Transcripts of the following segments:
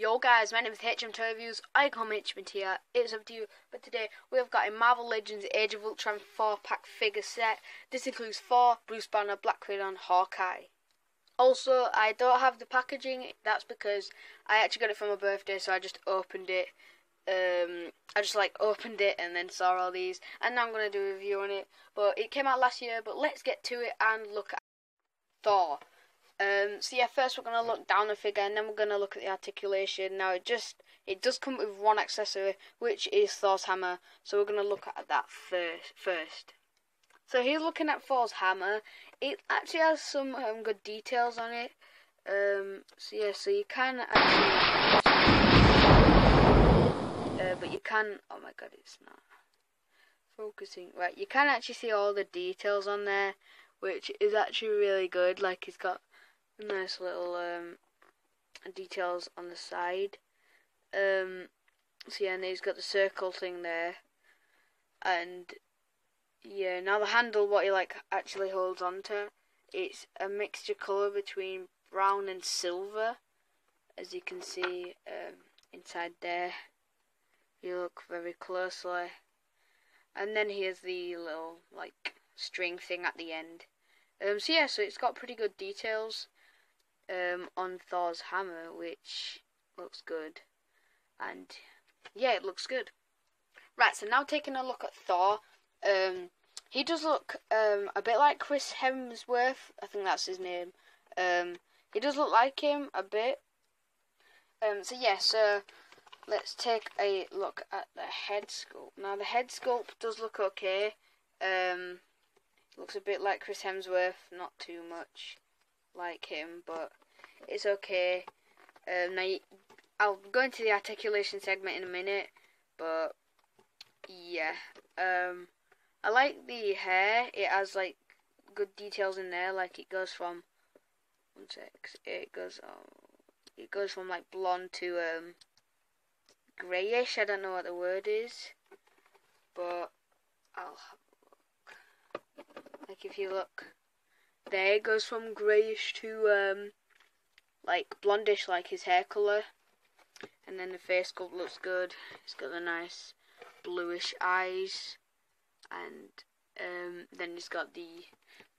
Yo guys, my name is HM Reviews. I call me HM here. It's up to you. But today we have got a Marvel Legends Age of Ultron 4 pack figure set. This includes Thor, Bruce Banner, Black Widow, and Hawkeye. Also, I don't have the packaging. That's because I actually got it for my birthday, so I just opened it. Um, I just like opened it and then saw all these, and now I'm gonna do a review on it. But it came out last year. But let's get to it and look at Thor. Um, so yeah, first we're gonna look down the figure, and then we're gonna look at the articulation. Now it just it does come with one accessory, which is Thor's hammer. So we're gonna look at that first. First, so he's looking at Thor's hammer. It actually has some um, good details on it. Um, so yeah, so you can actually, uh, but you can. Oh my god, it's not focusing. Right, you can actually see all the details on there, which is actually really good. Like he's got nice little um, details on the side. Um, so yeah, and he's got the circle thing there, and yeah, now the handle, what he like actually holds onto, it's a mixture color between brown and silver, as you can see um, inside there. You look very closely, and then here's the little like string thing at the end. Um, so yeah, so it's got pretty good details um, on Thor's hammer, which looks good. And yeah, it looks good. Right, so now taking a look at Thor, um, he does look um, a bit like Chris Hemsworth. I think that's his name. Um, he does look like him a bit. Um, so yeah, so let's take a look at the head sculpt. Now the head sculpt does look okay. Um, looks a bit like Chris Hemsworth, not too much like him, but it's okay. Um, now, I'll go into the articulation segment in a minute, but yeah. Um, I like the hair. It has like good details in there. Like it goes from one sec. It goes oh, it goes from like blonde to um grayish. I don't know what the word is, but I'll have a look. Like if you look there, goes from grayish to um like blondish like his hair colour. And then the face sculpt looks good. He's got the nice bluish eyes. And um, then he's got the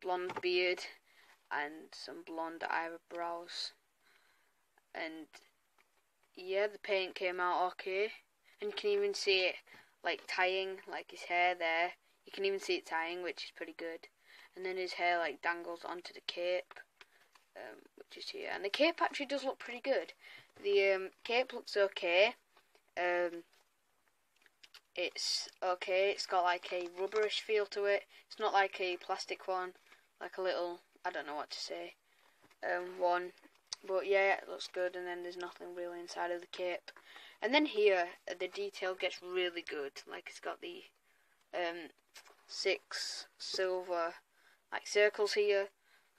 blonde beard and some blonde eyebrows. And yeah, the paint came out okay. And you can even see it like tying like his hair there. You can even see it tying, which is pretty good. And then his hair like dangles onto the cape um, which is here. And the cape actually does look pretty good. The um, cape looks okay. Um, it's okay. It's got like a rubberish feel to it. It's not like a plastic one, like a little I don't know what to say. Um, one, but yeah, it looks good. And then there's nothing really inside of the cape. And then here, uh, the detail gets really good. Like it's got the um, six silver like circles here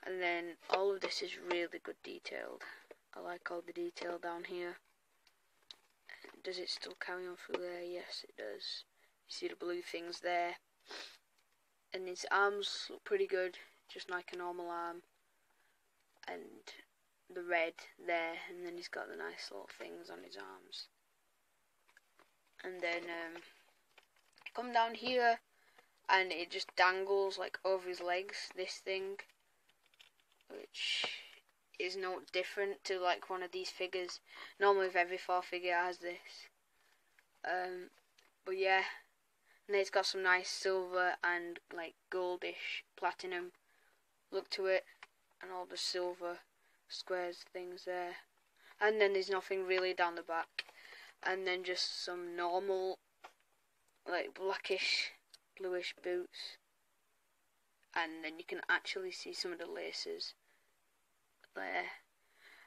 and then all of this is really good detailed. I like all the detail down here. Does it still carry on through there? Yes, it does. You see the blue things there. And his arms look pretty good, just like a normal arm. And the red there, and then he's got the nice little things on his arms. And then um, come down here, and it just dangles like over his legs. This thing, which is no different to like one of these figures. Normally, with every four figure has this. Um, but yeah, and it's got some nice silver and like goldish platinum look to it, and all the silver squares things there. And then there's nothing really down the back, and then just some normal, like blackish, bluish boots. And then you can actually see some of the laces there.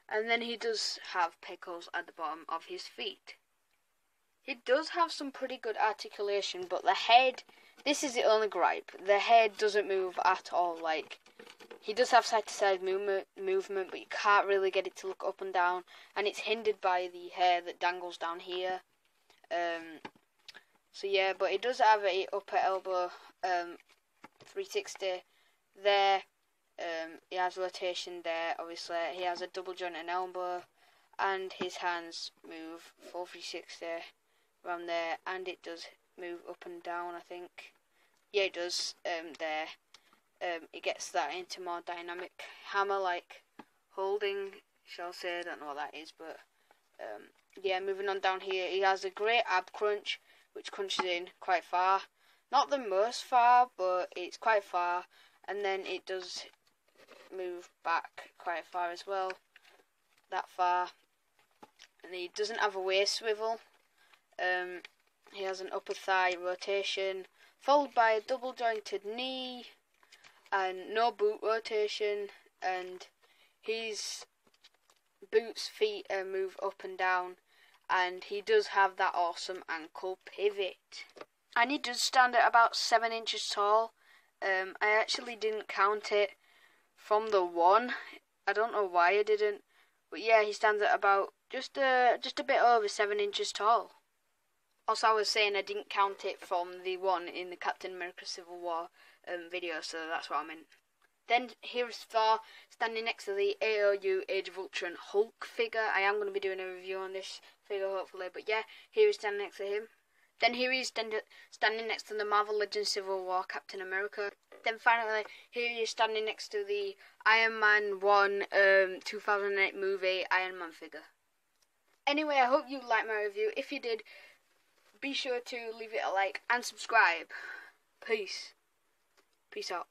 And then he does have pickles at the bottom of his feet. He does have some pretty good articulation, but the head, this is the only gripe. The head doesn't move at all. Like, he does have side to side movement, movement, but you can't really get it to look up and down. And it's hindered by the hair that dangles down here. Um, so yeah, but he does have a upper elbow um, 360 there um, he has rotation there, obviously. He has a double jointed elbow, and his hands move 460 around there, and it does move up and down. I think, yeah, it does. Um, there, um, it gets that into more dynamic hammer like holding. Shall say? I don't know what that is, but um, yeah. Moving on down here, he has a great ab crunch, which crunches in quite far. Not the most far, but it's quite far, and then it does move back quite far as well. That far, and he doesn't have a waist swivel. Um, he has an upper thigh rotation, followed by a double jointed knee, and no boot rotation, and his boots feet uh, move up and down, and he does have that awesome ankle pivot. And he does stand at about seven inches tall. Um, I actually didn't count it from the one. I don't know why I didn't, but yeah, he stands at about just a just a bit over seven inches tall. Also, I was saying I didn't count it from the one in the Captain America Civil War um, video, so that's what I meant. Then here's Thor standing next to the AOU Age of Ultron Hulk figure. I am going to be doing a review on this figure hopefully, but yeah, here he's standing next to him. Then here he is standing next to the Marvel Legends Civil War Captain America. Then finally, here he is standing next to the Iron Man 1 um, 2008 movie Iron Man figure. Anyway, I hope you liked my review. If you did, be sure to leave it a like and subscribe. Peace. Peace out.